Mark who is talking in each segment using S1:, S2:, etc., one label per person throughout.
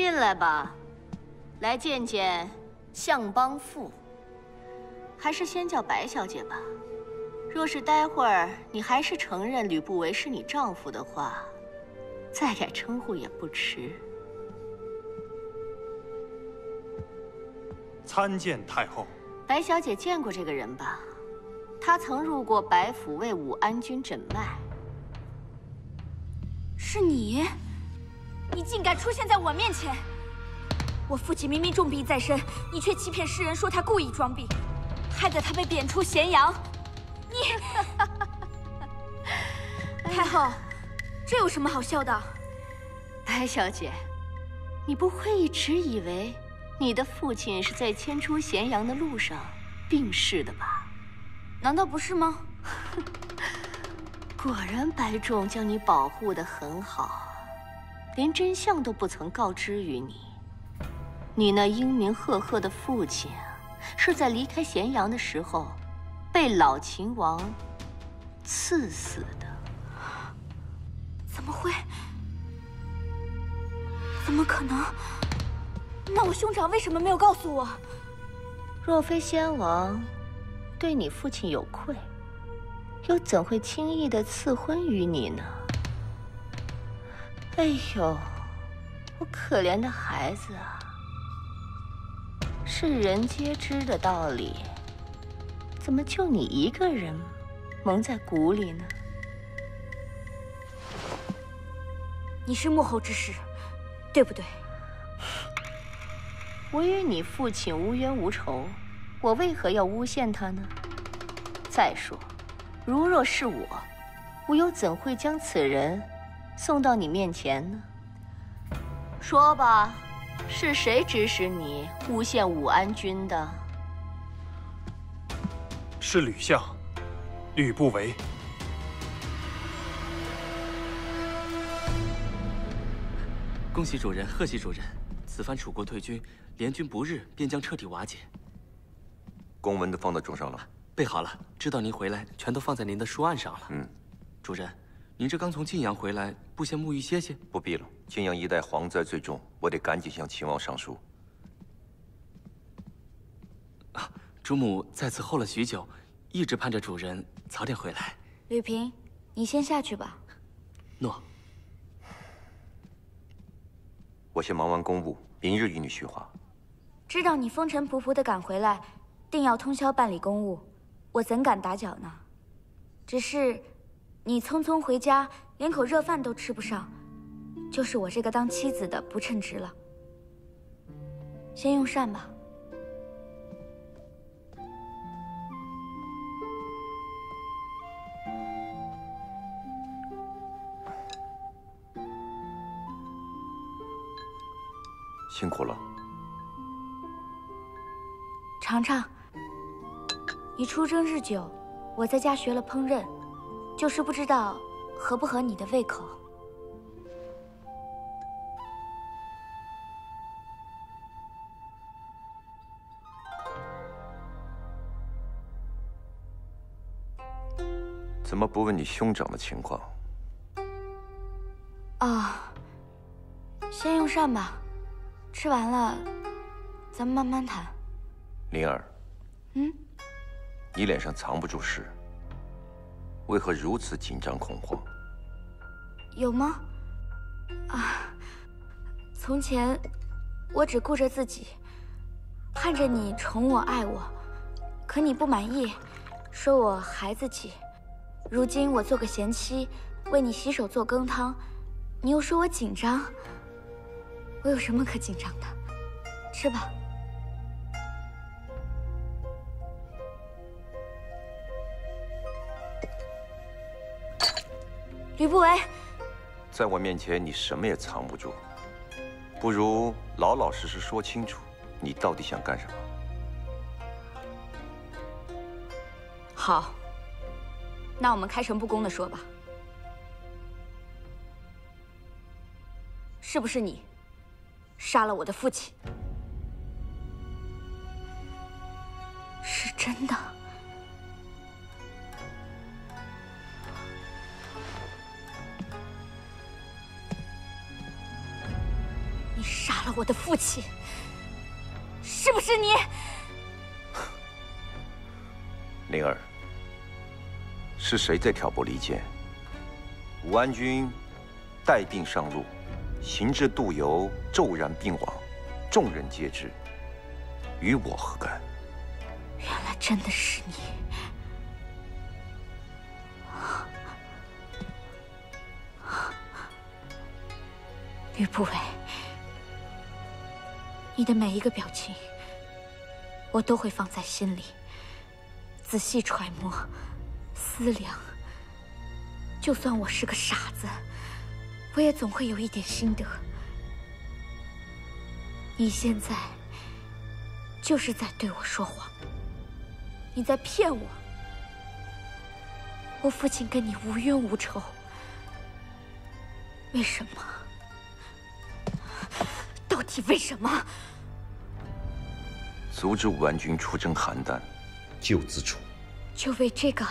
S1: 进来吧，来见见相邦父。还是先叫白小姐吧。若是待会儿你还是承认吕不韦是你丈夫的话，再改称呼也不迟。
S2: 参见太后。
S1: 白小姐见过这个人吧？他曾入过白府为武安君诊脉。
S3: 是你？你竟敢出现在我面前！我父亲明明重病在身，你却欺骗世人说他故意装病。害得他被贬出咸阳，你太后，这有什么好笑的？
S1: 白小姐，你不会一直以为你的父亲是在迁出咸阳的路上病逝的吧？
S3: 难道不是吗？
S1: 果然，白仲将你保护得很好，连真相都不曾告知于你。你那英明赫赫的父亲。是在离开咸阳的时候，被老秦王刺死的。
S3: 怎么会？怎么可能？那我兄长为什么没有告诉我？
S1: 若非先王对你父亲有愧，又怎会轻易的赐婚于你呢？哎呦，我可怜的孩子啊！世人皆知的道理，怎么就你一个人蒙在鼓里呢？
S3: 你是幕后之事，对不对？
S1: 我与你父亲无冤无仇，我为何要诬陷他呢？再说，如若是我，我又怎会将此人送到你面前呢？说吧。是谁指使你诬陷武安君的？
S2: 是吕相，吕不韦。
S4: 恭喜主人，贺喜主人！此番楚国退军，联军不日便将彻底瓦解。
S5: 公文都放到桌上了，
S4: 备好了。知道您回来，全都放在您的书案上了。嗯，主人。您这刚从晋阳回来，不先沐浴歇歇？
S5: 不必了，晋阳一带蝗灾最重，我得赶紧向秦王上书。
S4: 啊，主母在此候了许久，一直盼着主人早点回来。
S3: 吕平，你先下去吧。
S4: 诺。
S5: 我先忙完公务，明日与你叙话。
S3: 知道你风尘仆仆的赶回来，定要通宵办理公务，我怎敢打搅呢？只是。你匆匆回家，连口热饭都吃不上，就是我这个当妻子的不称职了。先用膳吧。
S5: 辛苦了，
S3: 尝尝。你出征日久，我在家学了烹饪。就是不知道合不合你的胃口。
S5: 怎么不问你兄长的情况？
S3: 啊，先用膳吧，吃完了，咱们慢慢谈。
S5: 灵儿，
S3: 嗯，
S5: 你脸上藏不住事。为何如此紧张恐慌？
S3: 有吗？啊，从前我只顾着自己，盼着你宠我爱我，可你不满意，说我孩子气。如今我做个贤妻，为你洗手做羹汤，你又说我紧张。我有什么可紧张的？吃吧。吕不韦，
S5: 在我面前你什么也藏不住，不如老老实实说清楚，你到底想干什么？
S3: 好，那我们开诚布公的说吧，是不是你杀了我的父亲？是真的。我的父亲，是不是你？
S5: 灵儿，是谁在挑拨离间？武安君带病上路，行至渡游，骤然病亡，众人皆知，与我何干？
S3: 原来真的是你！吕不韦，你的每一个表情，我都会放在心里，仔细揣摩、思量。就算我是个傻子，我也总会有一点心得。你现在就是在对我说谎，你在骗我。我父亲跟你无冤无仇，为什么？到底为什么？
S5: 阻止武安君出征邯郸，救子楚，
S3: 就为这个？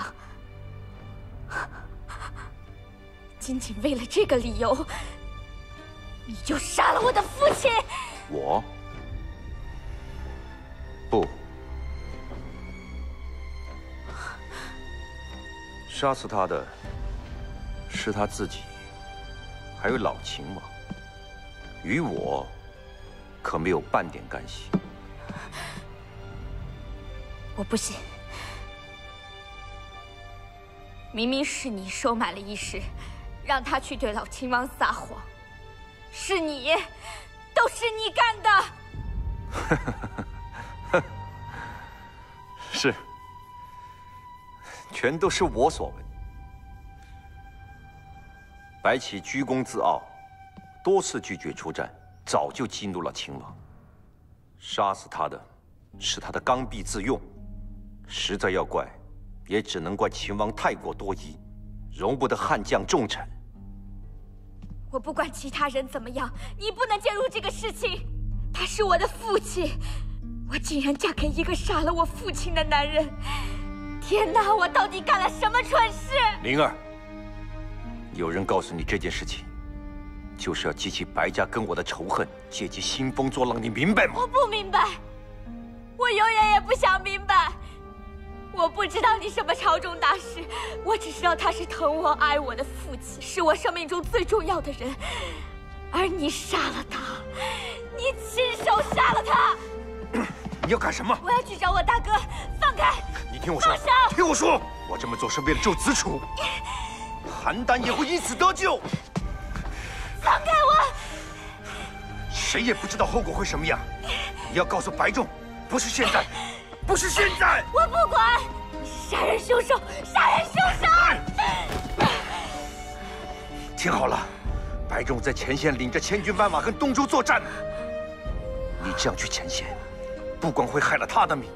S3: 仅仅为了这个理由，你就杀了我的父亲？
S5: 我不杀死他的是他自己，还有老秦王，与我可没有半点干系。
S3: 我不信，明明是你收买了义士。让他去对老秦王撒谎，是你，都是你干
S5: 的。是，全都是我所为。白起居功自傲，多次拒绝出战，早就激怒了秦王。杀死他的，是他的刚愎自用。实在要怪，也只能怪秦王太过多疑，容不得汉将重臣。
S3: 我不管其他人怎么样，你不能介入这个事情。他是我的父亲，我竟然嫁给一个杀了我父亲的男人！天哪，我到底干了什么蠢事？
S5: 灵儿，有人告诉你这件事情，就是要激起白家跟我的仇恨，借机兴风作浪，你明白吗？
S3: 我不明白，我永远也不想明白。我不知道你什么朝中大事，我只知道他是疼我爱我的父亲，是我生命中最重要的人。而你杀了他，你亲手杀了他！
S5: 你要干什么？
S3: 我要去找我大哥，放开！
S5: 你听我说，
S3: 放手！
S5: 听我说，我这么做是为了救子楚，邯郸也会因此得救。
S3: 放开我！
S5: 谁也不知道后果会什么样，你要告诉白仲，不是现在。不是现在！
S3: 我不管！杀人凶手！杀人凶手！
S5: 听好了，白仲在前线领着千军万马跟东周作战。你这样去前线，不光会害了他的命，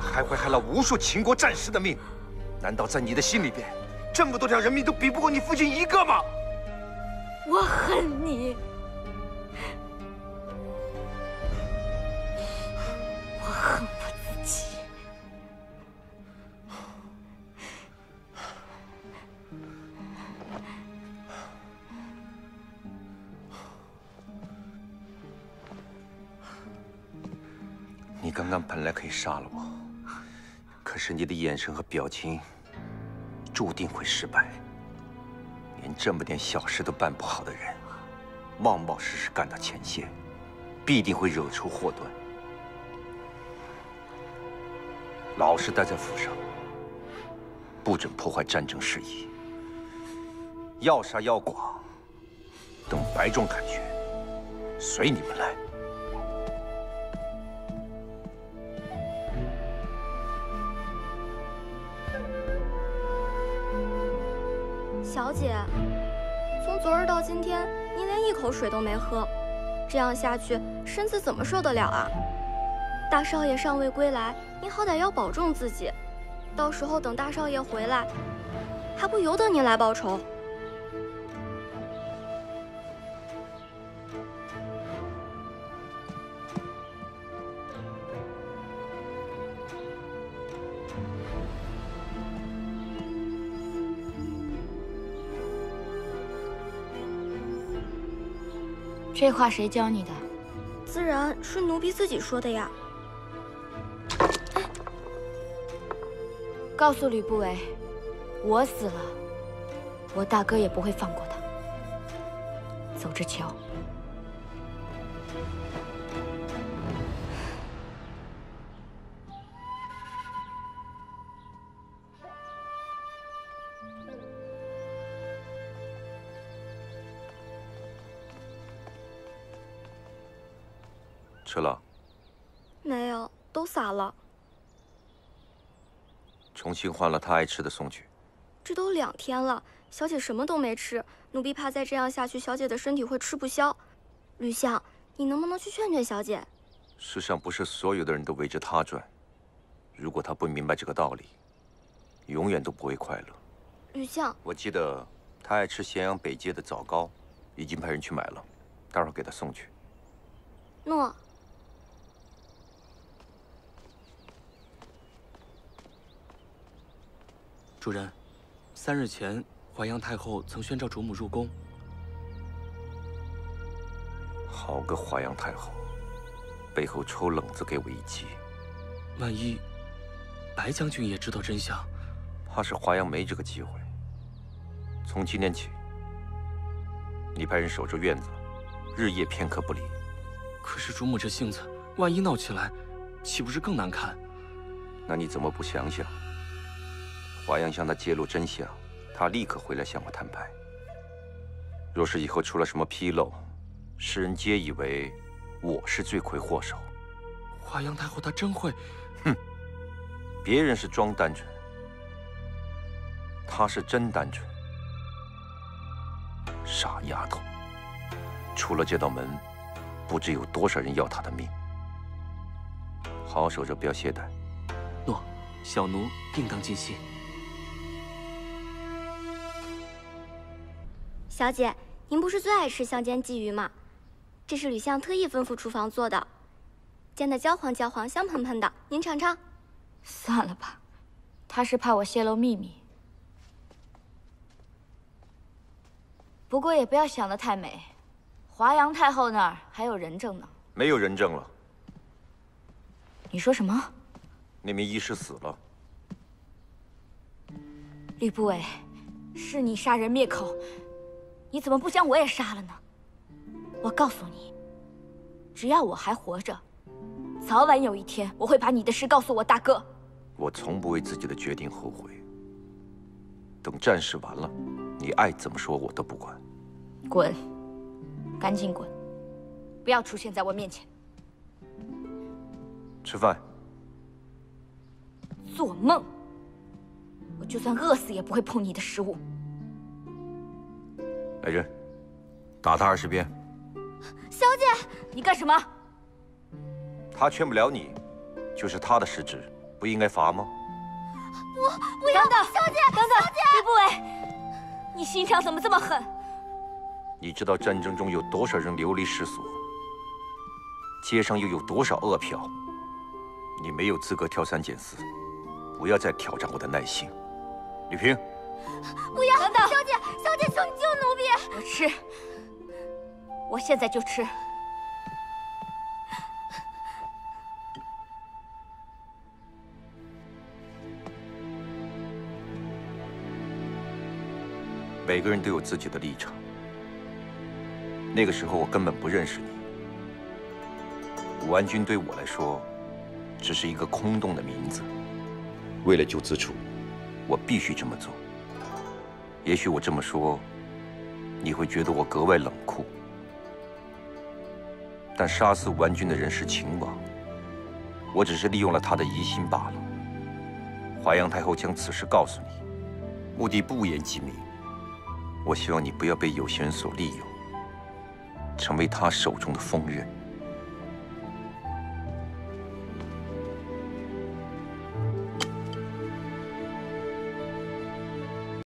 S5: 还会害了无数秦国战士的命。难道在你的心里边，这么多条人命都比不过你父亲一个吗？
S3: 我恨你！
S5: 刚刚本来可以杀了我，可是你的眼神和表情注定会失败。连这么点小事都办不好的人，冒冒失失赶到前线，必定会惹出祸端。老实待在府上，不准破坏战争事宜。要杀要剐，等白仲感觉，随你们来。
S6: 小姐，从昨日到今天，您连一口水都没喝，这样下去，身子怎么受得了啊？大少爷尚未归来，您好歹要保重自己，到时候等大少爷回来，还不由得您来报仇。
S3: 这话谁教你的？
S6: 自然是奴婢自己说的呀。
S3: 告诉吕不韦，我死了，我大哥也不会放过他。走着瞧。
S5: 吃了？
S6: 没有，都洒了。
S5: 重新换了他爱吃的送去。
S6: 这都两天了，小姐什么都没吃，奴婢怕再这样下去，小姐的身体会吃不消。吕相，你能不能去劝劝小姐？
S5: 世上不是所有的人都围着她转，如果她不明白这个道理，永远都不会快乐。
S6: 吕相，
S5: 我记得她爱吃咸阳北街的枣糕，已经派人去买了，待会儿给她送去。
S6: 诺。
S4: 主人，三日前淮阳太后曾宣召主母入宫。
S5: 好个淮阳太后，背后抽冷子给我一击。
S4: 万一白将军也知道真相，
S5: 怕是华阳没这个机会。从今天起，你派人守着院子，日夜片刻不离。
S4: 可是主母这性子，万一闹起来，岂不是更难看？
S5: 那你怎么不想想？华阳向他揭露真相，他立刻回来向我摊牌。若是以后出了什么纰漏，世人皆以为我是罪魁祸首。
S4: 华阳太后她真会？
S5: 哼，别人是装单纯，她是真单纯。傻丫头，出了这道门，不知有多少人要她的命。好好守着，不要懈怠。
S4: 诺，小奴定当尽心。
S6: 小姐，您不是最爱吃香煎鲫鱼吗？这是吕相特意吩咐厨房做的，煎的焦黄焦黄，香喷喷的，您尝尝。
S3: 算了吧，他是怕我泄露秘密。不过也不要想得太美，华阳太后那儿还有人证呢。
S5: 没有人证了。
S3: 你说什么？
S5: 那名医师死了。
S3: 吕不韦，是你杀人灭口。你怎么不将我也杀了呢？我告诉你，只要我还活着，早晚有一天我会把你的事告诉我大哥。
S5: 我从不为自己的决定后悔。等战事完了，你爱怎么说我都不管。
S3: 滚，赶紧滚，不要出现在我面前。
S5: 吃饭。
S3: 做梦！我就算饿死也不会碰你的食物。
S5: 来人，打他二十鞭！
S3: 小姐，你干什么？
S5: 他劝不了你，就是他的失职，不应该罚吗？
S3: 不，不要！等等，小姐，等等，吕不韦，你心肠怎么这么狠？
S5: 你知道战争中有多少人流离失所，街上又有多少饿殍？你没有资格挑三拣四，不要再挑战我的耐心，吕平。
S3: 不要！等等，
S6: 小姐，小姐，求你救奴婢！
S3: 我吃，我现在就吃。
S5: 每个人都有自己的立场。那个时候我根本不认识你，武安君对我来说，只是一个空洞的名字。为了救子楚，我必须这么做。也许我这么说，你会觉得我格外冷酷。但杀死完军的人是秦王，我只是利用了他的疑心罢了。淮阳太后将此事告诉你，目的不言机明。我希望你不要被有心人所利用，成为他手中的锋刃。